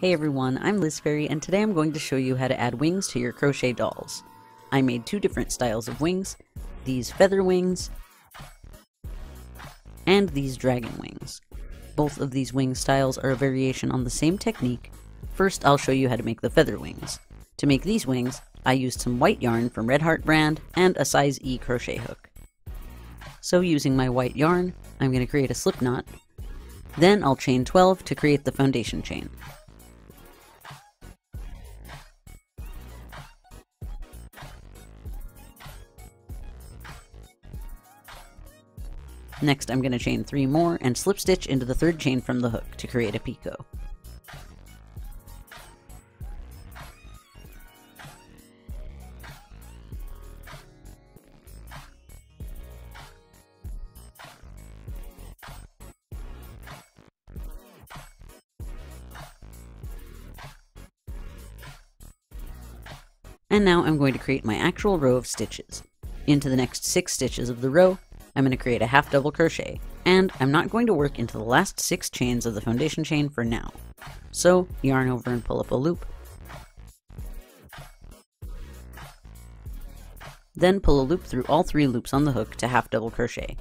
Hey everyone, I'm Liz Faerie, and today I'm going to show you how to add wings to your crochet dolls. I made two different styles of wings, these feather wings, and these dragon wings. Both of these wing styles are a variation on the same technique. First, I'll show you how to make the feather wings. To make these wings, I used some white yarn from Red Heart brand and a size E crochet hook. So using my white yarn, I'm going to create a slip knot. Then I'll chain 12 to create the foundation chain. Next I'm going to chain 3 more and slip stitch into the third chain from the hook to create a picot. And now I'm going to create my actual row of stitches. Into the next 6 stitches of the row, I'm going to create a half double crochet, and I'm not going to work into the last 6 chains of the foundation chain for now. So, yarn over and pull up a loop. Then pull a loop through all 3 loops on the hook to half double crochet.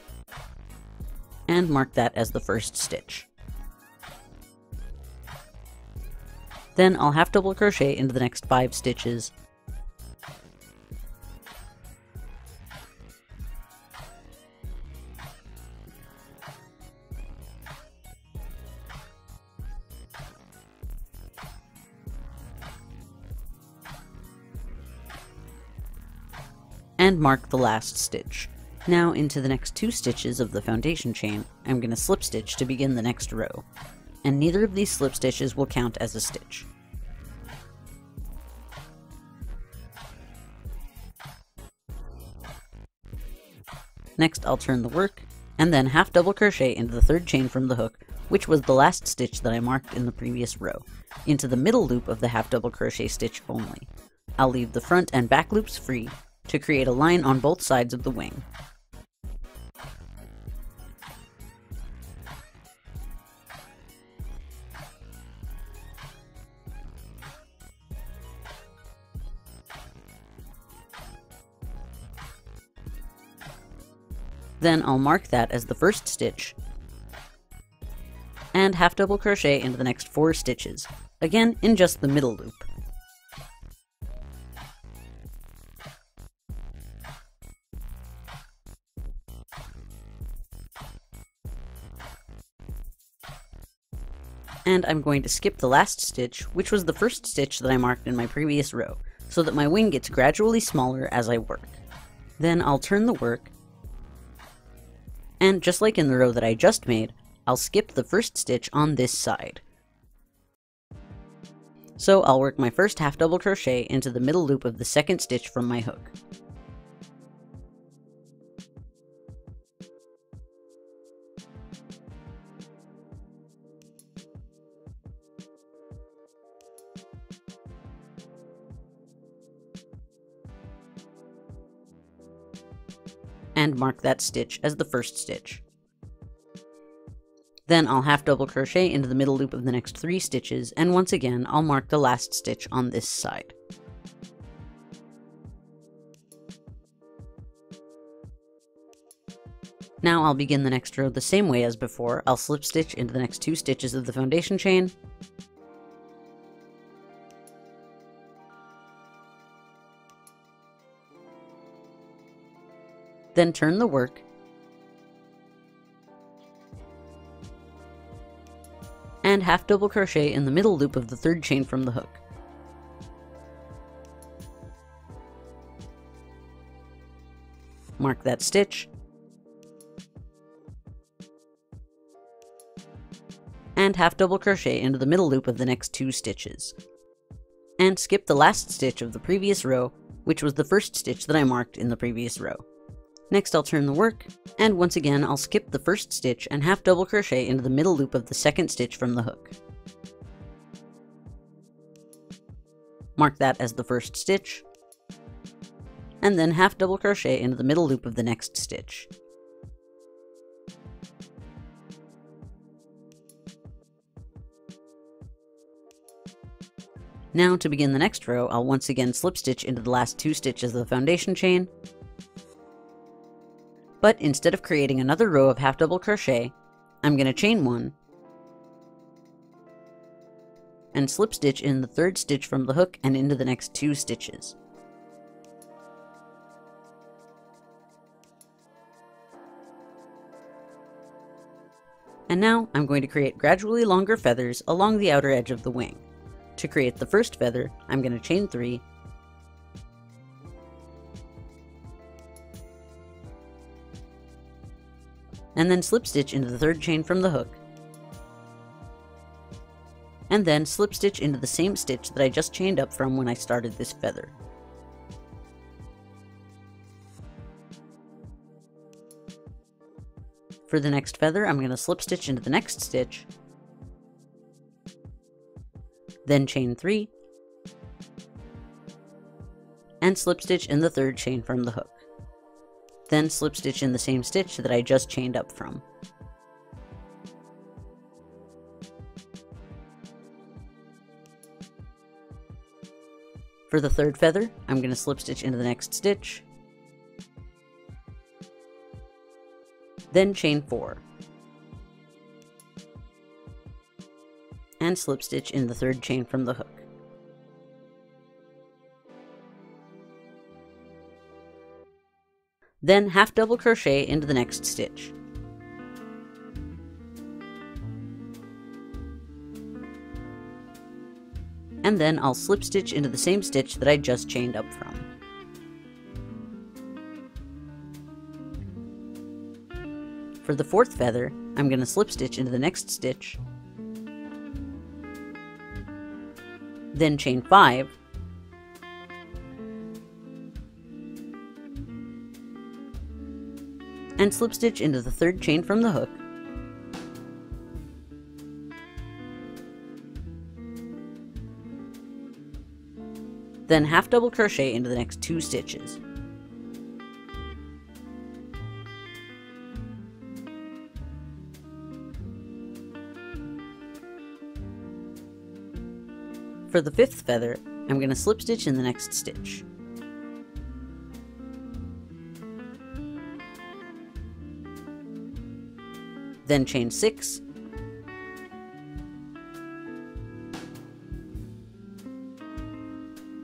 And mark that as the first stitch. Then I'll half double crochet into the next 5 stitches and mark the last stitch. Now into the next two stitches of the foundation chain, I'm going to slip stitch to begin the next row, and neither of these slip stitches will count as a stitch. Next I'll turn the work, and then half double crochet into the third chain from the hook, which was the last stitch that I marked in the previous row, into the middle loop of the half double crochet stitch only. I'll leave the front and back loops free, to create a line on both sides of the wing. Then I'll mark that as the first stitch, and half double crochet into the next four stitches, again in just the middle loop. And I'm going to skip the last stitch, which was the first stitch that I marked in my previous row, so that my wing gets gradually smaller as I work. Then I'll turn the work, and just like in the row that I just made, I'll skip the first stitch on this side. So I'll work my first half double crochet into the middle loop of the second stitch from my hook. And mark that stitch as the first stitch. Then I'll half double crochet into the middle loop of the next three stitches, and once again I'll mark the last stitch on this side. Now I'll begin the next row the same way as before. I'll slip stitch into the next two stitches of the foundation chain, Then turn the work. And half double crochet in the middle loop of the third chain from the hook. Mark that stitch. And half double crochet into the middle loop of the next two stitches. And skip the last stitch of the previous row, which was the first stitch that I marked in the previous row. Next I'll turn the work, and once again I'll skip the first stitch and half double crochet into the middle loop of the second stitch from the hook. Mark that as the first stitch, and then half double crochet into the middle loop of the next stitch. Now to begin the next row, I'll once again slip stitch into the last two stitches of the foundation chain. But instead of creating another row of half double crochet, I'm going to chain one and slip stitch in the third stitch from the hook and into the next two stitches. And now I'm going to create gradually longer feathers along the outer edge of the wing. To create the first feather, I'm going to chain 3, and then slip stitch into the third chain from the hook, and then slip stitch into the same stitch that I just chained up from when I started this feather. For the next feather, I'm going to slip stitch into the next stitch, then chain 3, and slip stitch in the third chain from the hook. Then slip stitch in the same stitch that I just chained up from. For the third feather, I'm going to slip stitch into the next stitch, then chain 4. And slip stitch in the third chain from the hook. Then half double crochet into the next stitch. And then I'll slip stitch into the same stitch that I just chained up from. For the fourth feather, I'm going to slip stitch into the next stitch, then chain 5, and slip stitch into the third chain from the hook, then half double crochet into the next two stitches. For the fifth feather, I'm going to slip stitch in the next stitch. Then chain 6,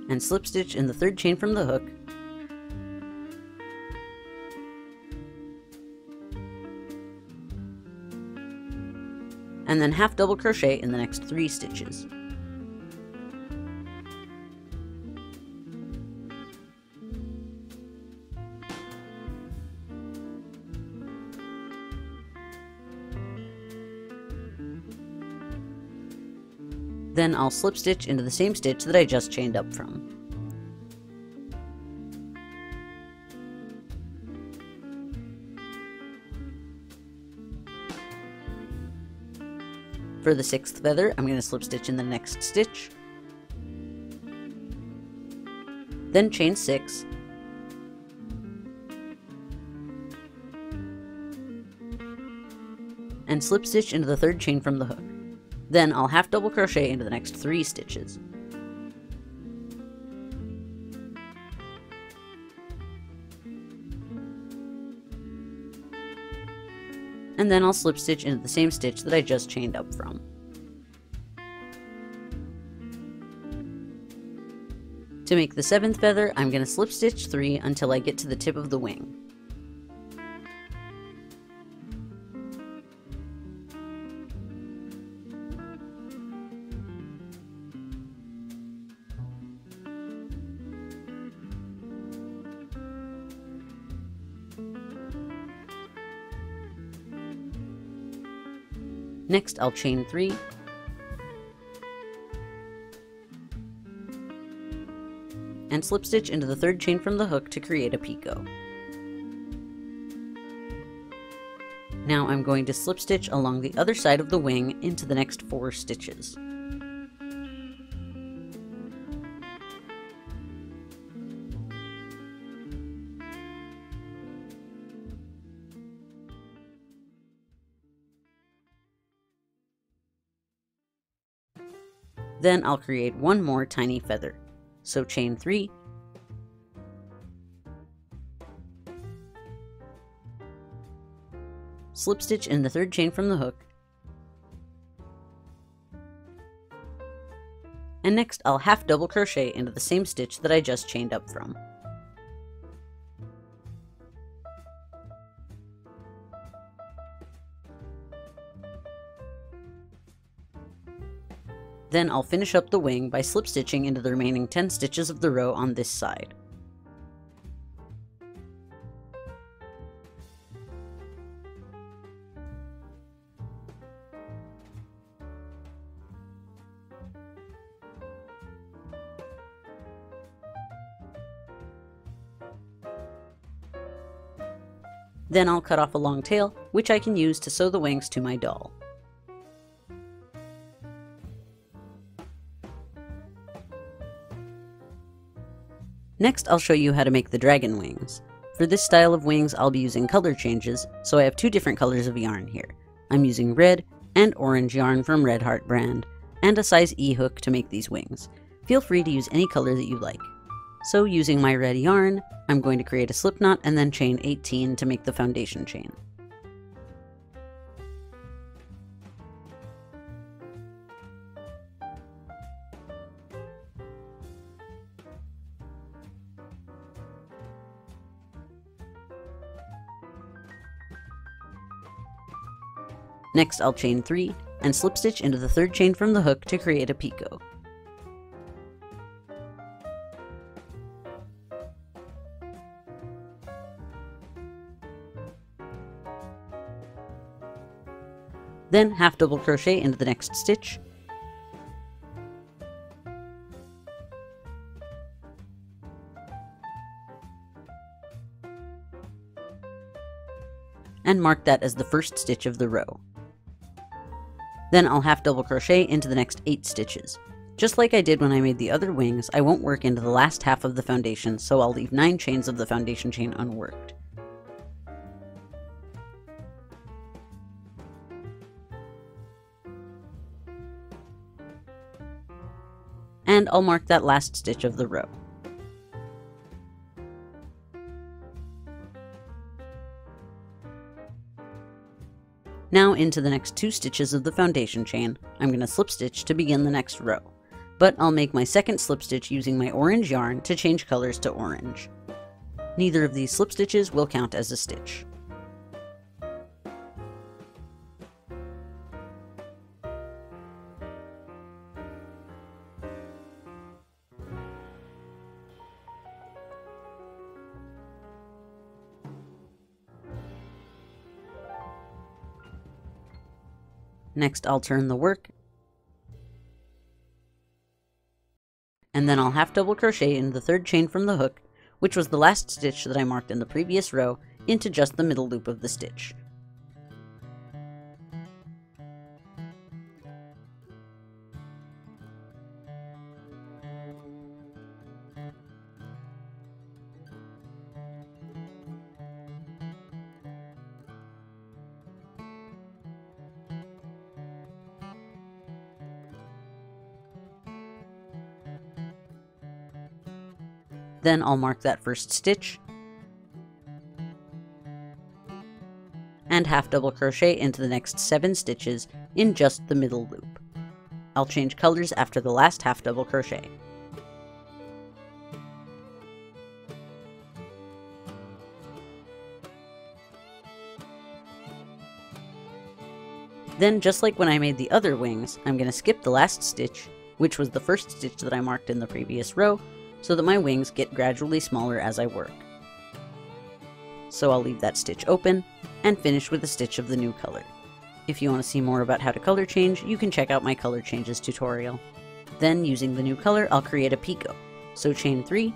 and slip stitch in the third chain from the hook, and then half double crochet in the next three stitches. Then I'll slip stitch into the same stitch that I just chained up from. For the sixth feather, I'm going to slip stitch in the next stitch, then chain 6, and slip stitch into the third chain from the hook. Then I'll half double crochet into the next three stitches. And then I'll slip stitch into the same stitch that I just chained up from. To make the seventh feather, I'm going to slip stitch 3 until I get to the tip of the wing. Next, I'll chain 3. And slip stitch into the third chain from the hook to create a picot. Now I'm going to slip stitch along the other side of the wing into the next four stitches. Then I'll create one more tiny feather. So chain 3, slip stitch in the third chain from the hook, and next I'll half double crochet into the same stitch that I just chained up from. Then I'll finish up the wing by slip stitching into the remaining 10 stitches of the row on this side. Then I'll cut off a long tail, which I can use to sew the wings to my doll. Next, I'll show you how to make the dragon wings. For this style of wings, I'll be using color changes, so I have two different colors of yarn here. I'm using red and orange yarn from Red Heart brand, and a size E hook to make these wings. Feel free to use any color that you like. So using my red yarn, I'm going to create a slip knot and then chain 18 to make the foundation chain. Next I'll chain 3 and slip stitch into the third chain from the hook to create a picot. Then half double crochet into the next stitch. And mark that as the first stitch of the row. Then I'll half double crochet into the next 8 stitches. Just like I did when I made the other wings, I won't work into the last half of the foundation, so I'll leave 9 chains of the foundation chain unworked. and I'll mark that last stitch of the row. Now into the next two stitches of the foundation chain, I'm going to slip stitch to begin the next row. But I'll make my second slip stitch using my orange yarn to change colors to orange. Neither of these slip stitches will count as a stitch. Next I'll turn the work. And then I'll half double crochet in the third chain from the hook, which was the last stitch that I marked in the previous row, into just the middle loop of the stitch. Then I'll mark that first stitch and half double crochet into the next 7 stitches in just the middle loop. I'll change colors after the last half double crochet. Then, just like when I made the other wings, I'm going to skip the last stitch, which was the first stitch that I marked in the previous row, so that my wings get gradually smaller as I work. So I'll leave that stitch open and finish with a stitch of the new color. If you want to see more about how to color change, you can check out my color changes tutorial. Then using the new color, I'll create a picot. So chain 3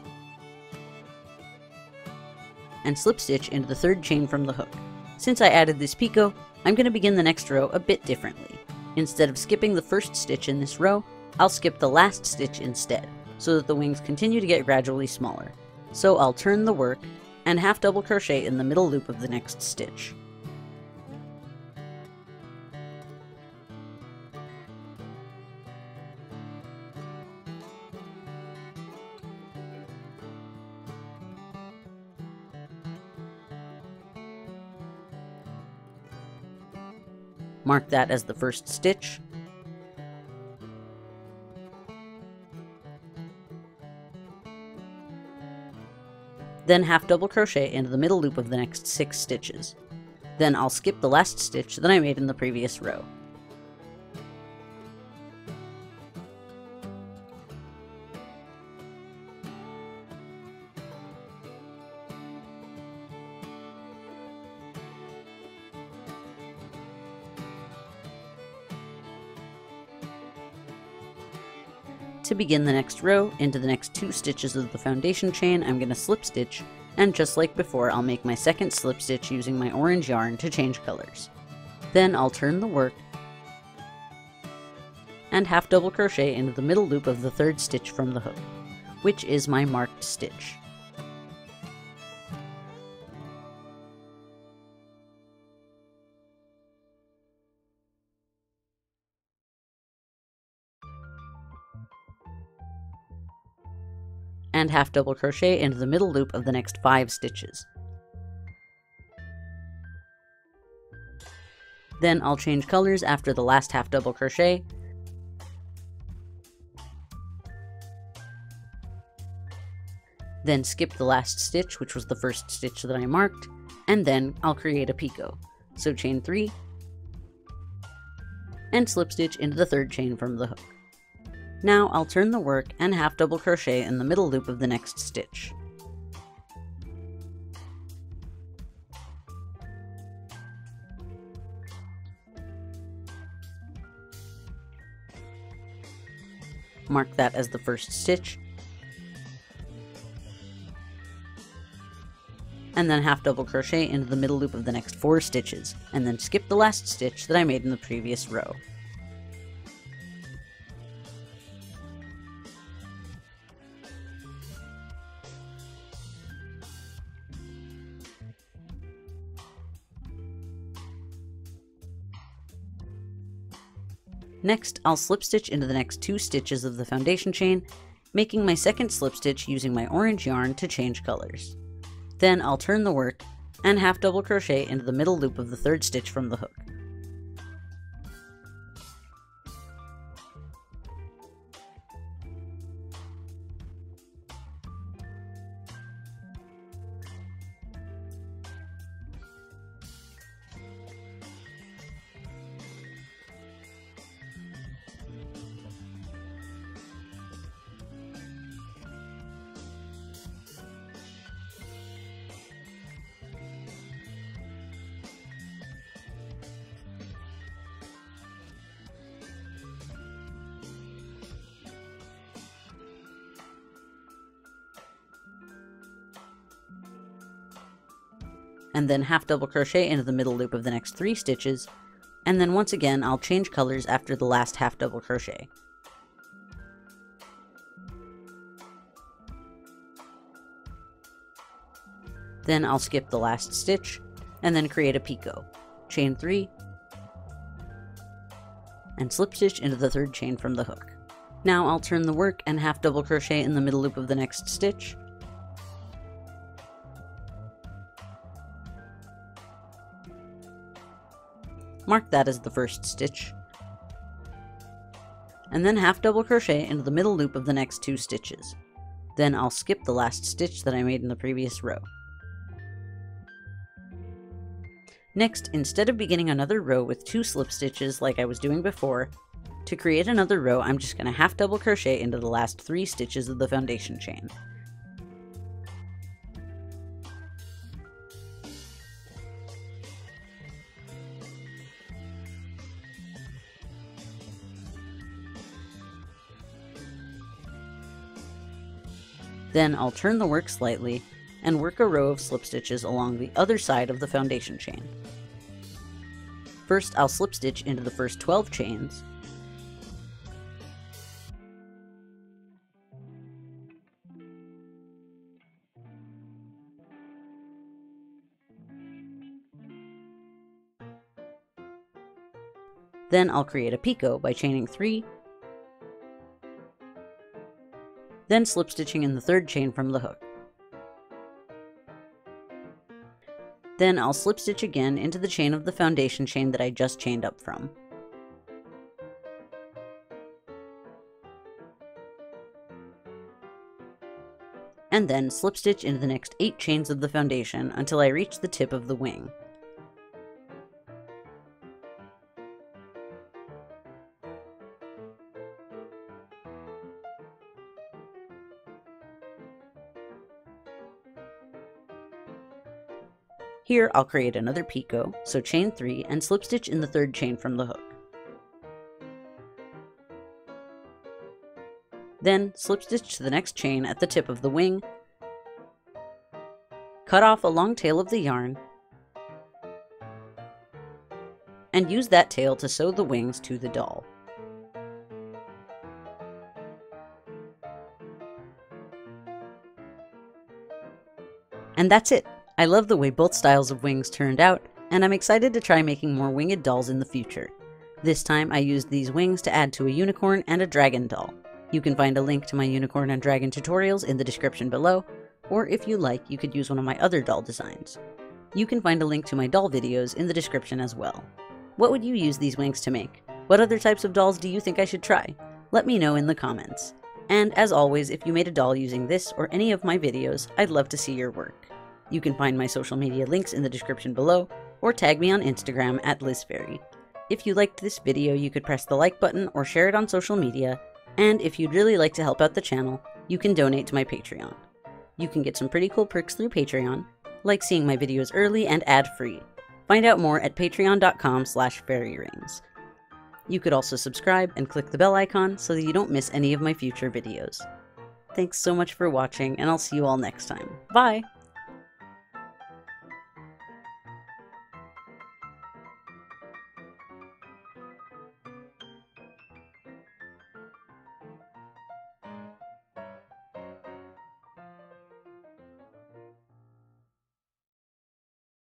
and slip stitch into the third chain from the hook. Since I added this picot, I'm going to begin the next row a bit differently. Instead of skipping the first stitch in this row, I'll skip the last stitch instead so that the wings continue to get gradually smaller. So I'll turn the work and half double crochet in the middle loop of the next stitch. Mark that as the first stitch, Then half double crochet into the middle loop of the next 6 stitches. Then I'll skip the last stitch that I made in the previous row. To begin the next row, into the next two stitches of the foundation chain, I'm going to slip stitch, and just like before, I'll make my second slip stitch using my orange yarn to change colors. Then I'll turn the work and half double crochet into the middle loop of the third stitch from the hook, which is my marked stitch. And half double crochet into the middle loop of the next 5 stitches. Then I'll change colors after the last half double crochet, then skip the last stitch, which was the first stitch that I marked, and then I'll create a picot. So chain 3, and slip stitch into the third chain from the hook. Now I'll turn the work and half double crochet in the middle loop of the next stitch. Mark that as the first stitch, and then half double crochet into the middle loop of the next four stitches, and then skip the last stitch that I made in the previous row. Next, I'll slip stitch into the next two stitches of the foundation chain, making my second slip stitch using my orange yarn to change colors. Then I'll turn the work and half double crochet into the middle loop of the third stitch from the hook. And then half double crochet into the middle loop of the next three stitches, and then once again I'll change colors after the last half double crochet. Then I'll skip the last stitch, and then create a picot. Chain 3, and slip stitch into the third chain from the hook. Now I'll turn the work and half double crochet in the middle loop of the next stitch, Mark that as the first stitch. And then half double crochet into the middle loop of the next two stitches. Then I'll skip the last stitch that I made in the previous row. Next, instead of beginning another row with two slip stitches like I was doing before, to create another row I'm just going to half double crochet into the last three stitches of the foundation chain. Then I'll turn the work slightly and work a row of slip stitches along the other side of the foundation chain. First, I'll slip stitch into the first 12 chains, Then I'll create a picot by chaining 3, then slip stitching in the third chain from the hook. Then I'll slip stitch again into the chain of the foundation chain that I just chained up from. And then slip stitch into the next 8 chains of the foundation until I reach the tip of the wing. Here I'll create another picot, so chain 3 and slip stitch in the third chain from the hook. Then slip stitch to the next chain at the tip of the wing, cut off a long tail of the yarn, and use that tail to sew the wings to the doll. And that's it! I love the way both styles of wings turned out, and I'm excited to try making more winged dolls in the future. This time I used these wings to add to a unicorn and a dragon doll. You can find a link to my unicorn and dragon tutorials in the description below, or if you like, you could use one of my other doll designs. You can find a link to my doll videos in the description as well. What would you use these wings to make? What other types of dolls do you think I should try? Let me know in the comments. And as always, if you made a doll using this or any of my videos, I'd love to see your work. You can find my social media links in the description below, or tag me on Instagram at LizFaerie. If you liked this video, you could press the like button or share it on social media, and if you'd really like to help out the channel, you can donate to my Patreon. You can get some pretty cool perks through Patreon, like seeing my videos early and ad-free. Find out more at patreon.com slash faerierings. You could also subscribe and click the bell icon so that you don't miss any of my future videos. Thanks so much for watching, and I'll see you all next time. Bye!